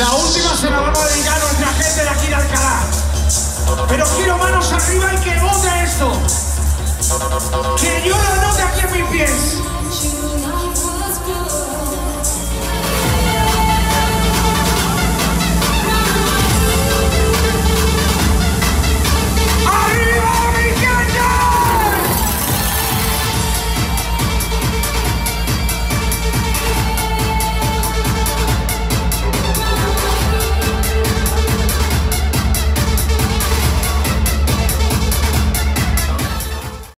La última se la vamos a dedicar a nuestra gente de aquí de Alcalá. Pero quiero manos arriba y que vote esto. Que yo